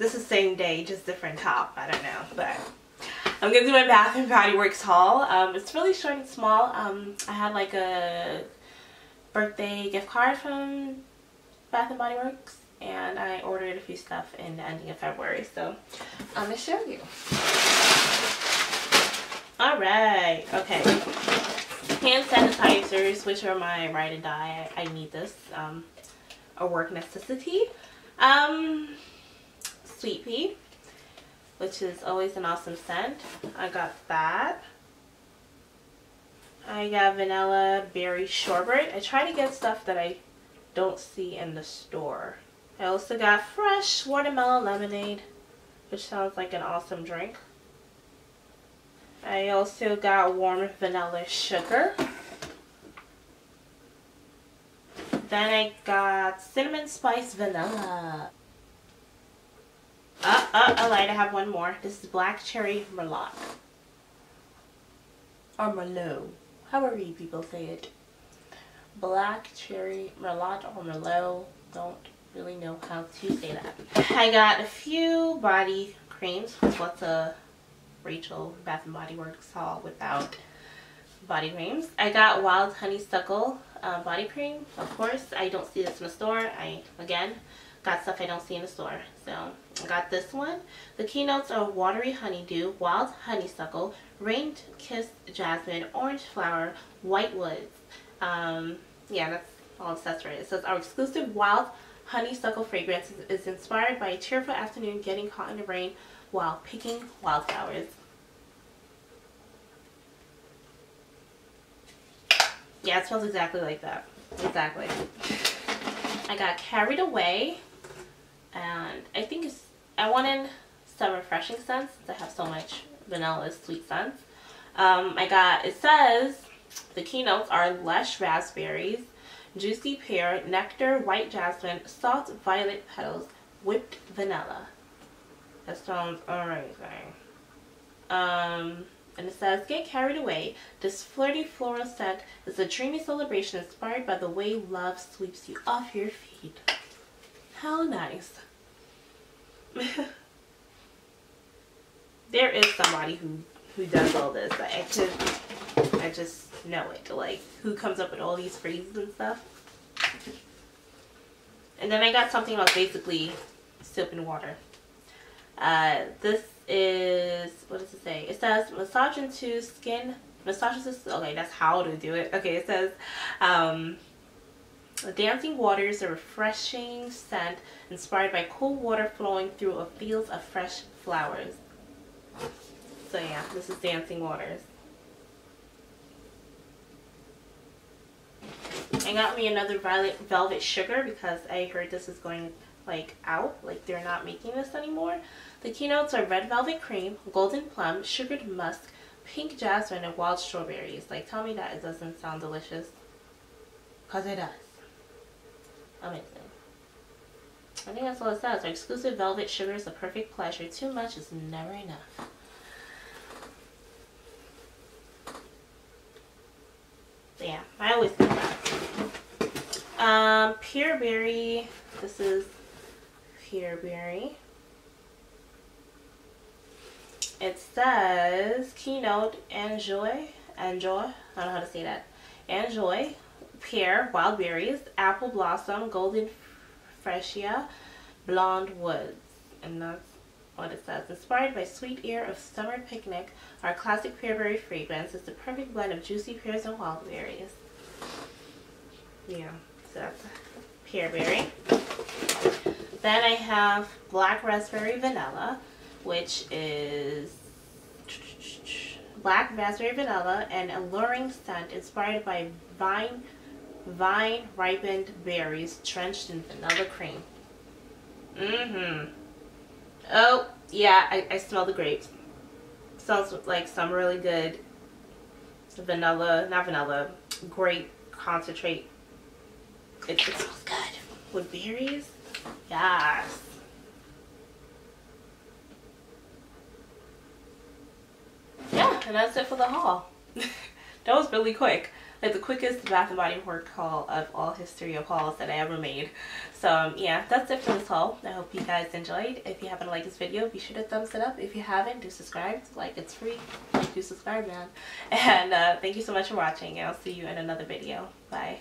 this is same day, just different top. I don't know, but I'm gonna do my Bath and Body Works haul. Um, it's really short and small. Um, I had like a birthday gift card from Bath and Body Works, and I ordered a few stuff in the ending of February. So I'm gonna show you. All right, okay. Hand sanitizers, which are my ride and die. I, I need this. Um, a work necessity. Um, Sweet Pea, which is always an awesome scent. I got that. I got vanilla berry sherbet. I try to get stuff that I don't see in the store. I also got fresh watermelon lemonade, which sounds like an awesome drink. I also got warm vanilla sugar. Then I got cinnamon spice vanilla. Uh, uh, lied. I have one more. This is black cherry merlot. Or merlot. However you people say it. Black cherry merlot or merlot. Don't really know how to say that. I got a few body creams. What's a Rachel Bath and Body Works haul without body creams. I got Wild Honeysuckle uh, body cream. Of course, I don't see this in the store. I, again, got stuff I don't see in the store. So, I got this one. The keynotes are Watery Honeydew, Wild Honeysuckle, Rain Kiss Jasmine, Orange Flower, White Woods. Um, yeah, that's all it says. It says our exclusive Wild Honeysuckle fragrance is inspired by a cheerful afternoon getting caught in the rain while picking wildflowers. Yeah, it smells exactly like that. Exactly. I got carried away and I think it's, I wanted some refreshing scents since I have so much vanilla sweet scents. Um, I got, it says the keynotes are lush raspberries, juicy pear, nectar, white jasmine, salt violet petals, whipped vanilla. That sounds amazing. Um, and it says, Get carried away. This flirty floral scent is a dreamy celebration inspired by the way love sweeps you off your feet. How nice. there is somebody who, who does all this. I just, I just know it. Like, who comes up with all these phrases and stuff. And then I got something about basically soap and water. Uh, this is, what does it say? It says massage into skin, massage into, okay, that's how to do it. Okay, it says, um, Dancing water is a refreshing scent inspired by cool water flowing through a field of fresh flowers. So yeah, this is Dancing Waters. I got me another violet velvet sugar because I heard this is going like out, like they're not making this anymore. The keynotes are red velvet cream, golden plum, sugared musk, pink jasmine, and wild strawberries. Like tell me that it doesn't sound delicious. Cause it does. Amazing. I think that's all it says. Our exclusive velvet sugar is the perfect pleasure. Too much is never enough. Yeah, I always think that. Um, Pearberry. This is Pearberry. It says keynote enjoy, enjoy. I don't know how to say that. Enjoy, pear, wild berries, apple blossom, golden freesia, blonde woods, and that's what it says. Inspired by sweet air of summer picnic, our classic pearberry fragrance is the perfect blend of juicy pears and wild berries. Yeah, so that's pearberry. Then I have black raspberry vanilla, which is black raspberry vanilla and alluring scent inspired by vine vine ripened berries drenched in vanilla cream. Mm-hmm. Oh, yeah, I, I smell the grapes. Sounds like some really good vanilla, not vanilla, grape concentrate. It, it smells good. With berries? Yes. Yeah, and that's it for the haul. that was really quick. Like the quickest Bath & Body Work haul of all history of hauls that I ever made. So um, yeah, that's it for this haul. I hope you guys enjoyed. If you haven't liked this video, be sure to thumbs it up. If you haven't, do subscribe. Like, it's free. Like, do subscribe, man. And uh, thank you so much for watching, I'll see you in another video. Bye.